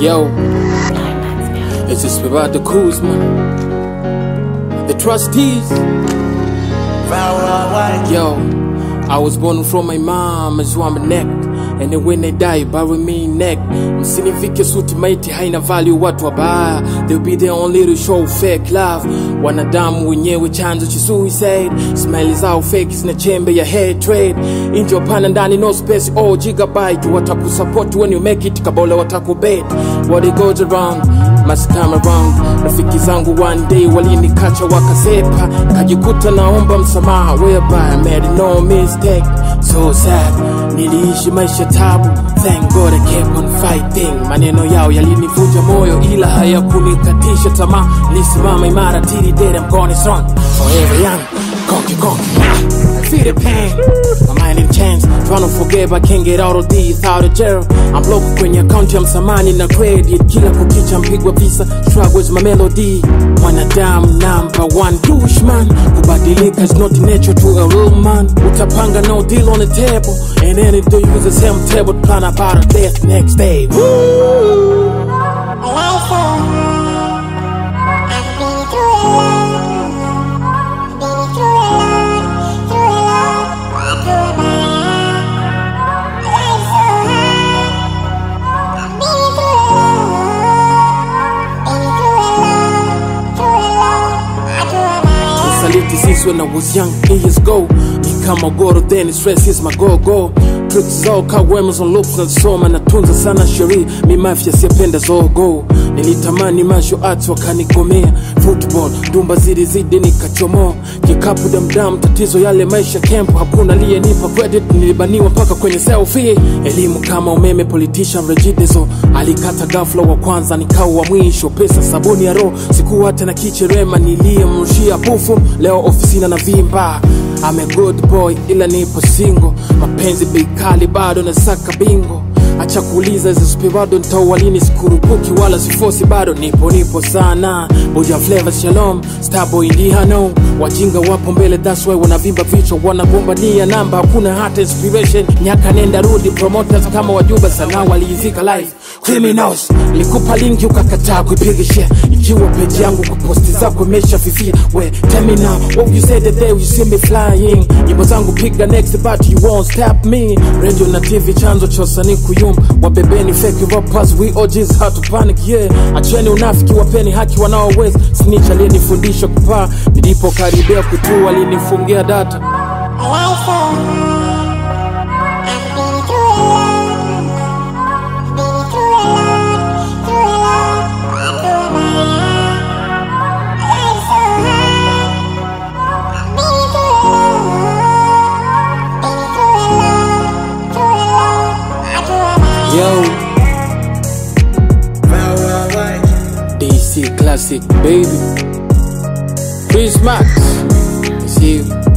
Yo, it's just about the Kuzma, the trustees. Yo, I was born from my mom as my neck And when they die, bury me in neck. Msinivike suti maiti haina value watu wabaya They'll be the only to show fake love. Wanadamu wenyewe chanzo cha suicide. Smile zao fake zina chembe ya hatred Inje wapana ndani no space. Oh gigabyte. Watakusupport when you make it. Kabola watakubet. What it goes around must come around Rafiki zangu one day walinikacha wakasepa Kajikuta naomba msamaha. Whereby I made no mistake So sad Niliishi maisha tabu. Thank God I kept on fighting. Maneno yao yalinivunja moyo ila hayakunikatisha tamaa. Lisimama imara till dead I'm gone strong. Forever young konki conky Feel the pain. My mind in chains. Trying to forget but can't get out of this. Out of jail? I'm broke kwenye account ya msamani na credit. Kila kukicha mpigwa visa Struggles my melody. Mwanadamu number one douchman Kubadilika is not nature to a real man. Utapanga no deal on the table. And then it do use the same table. Plan about a death next day. Woo! Life Saliti since when I was young, years ago Ni kama goro then stress is my go go go Tricks zao kawemos on loops na natunza sana sheria mi mafya siyapenda zogo. Nilitamani martial arts wakanigomea. Football ndumba zilizidi nikachomoa kikapu damdam tatizo yale maisha kempu hakuna aliyenipa credit nilibaniwa mpaka kwenye selfie. Elimu kama umeme politician rejidezo alikata gafla wa kwanza nikawa wa mwisho. Pesa sabuni ya roho sikuwa hata na kicherema. Niliyemrushia pufu leo ofisina na vimba I'm a good boy ila nipo single. Mapenzi bei kali bado nasaka bingo. Acha kuuliza zisupi bado ntauwalini sikurupuki wala sifosi bado nipo nipo sana. Boja flavor shalom. Starboy ndihano wajinga wapo mbele that's why wanavimba vichwa. Wanagombania namba hakuna hata inspiration. Nyaka nenda rudi promoters kama wajuba sana waliizika live criminals. Nikupa lingi ukakataa kuipiga ikiwa peji yangu kwa posti zako imeshafifia. We tell me now what you said today you see me flying. Nyimbo zangu piga next but you won't stop me. Radio na tv chanzo cha usanii kuyumba. Wabebeni fake rappers we OGs how to panic yeah. Acheni unafiki wapeni haki wanaoweza. Snitch aliyenifundisha kupaa. Nilipokaribia kutua alinifungia data. Life DC classic baby. Chris Max see. you